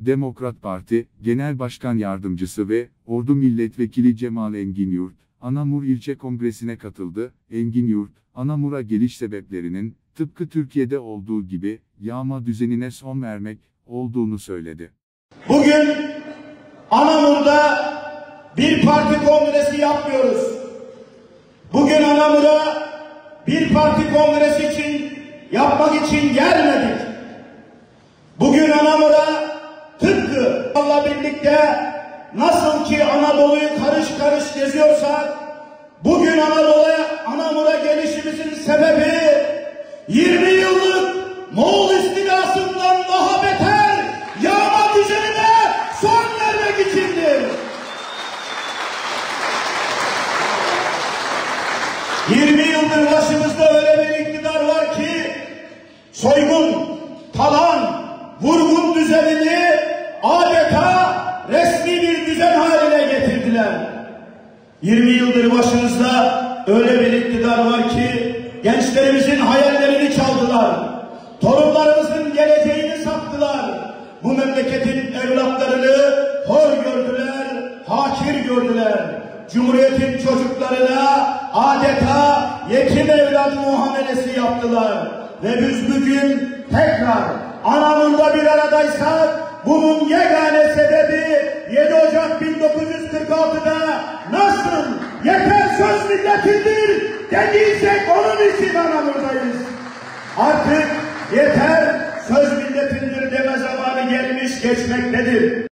Demokrat Parti, Genel Başkan Yardımcısı ve Ordu Milletvekili Cemal Engin Yurt, Anamur İlçe Kongresi'ne katıldı. Engin Yurt, Anamur'a geliş sebeplerinin, tıpkı Türkiye'de olduğu gibi, yağma düzenine son vermek, olduğunu söyledi. Bugün Anamur'da bir parti kongresi yapmıyoruz. Bugün Anamur'a bir parti kongresi için yapmak için gelmedik. Bugün Anamur'a tıpkı Allah birlikte nasıl ki Anadolu'yu karış karış geziyorsak bugün Anadolu'ya Anamur'a gelişimizin sebebi 20 yıllık Moğol istilasından daha beter yağma düzenine son vermek içindir. 20 yıldır başımızda öyle bir iktidar var ki soygun, resmi bir düzen haline getirdiler. 20 yıldır başınızda öyle bir iktidar var ki gençlerimizin hayallerini çaldılar. Torunlarımızın geleceğini sattılar. Bu memleketin evlatlarını hor gördüler, hakir gördüler. Cumhuriyetin çocuklarına adeta yetim evlat muamelesi yaptılar. Ve biz bugün tekrar anamında bir aradaysak bunun yegane sebebi 7 Ocak 1946'da nasıl yeter söz milletindir dediysek onun için anamırdayız. Artık yeter söz milletindir deme zamanı gelmiş geçmektedir.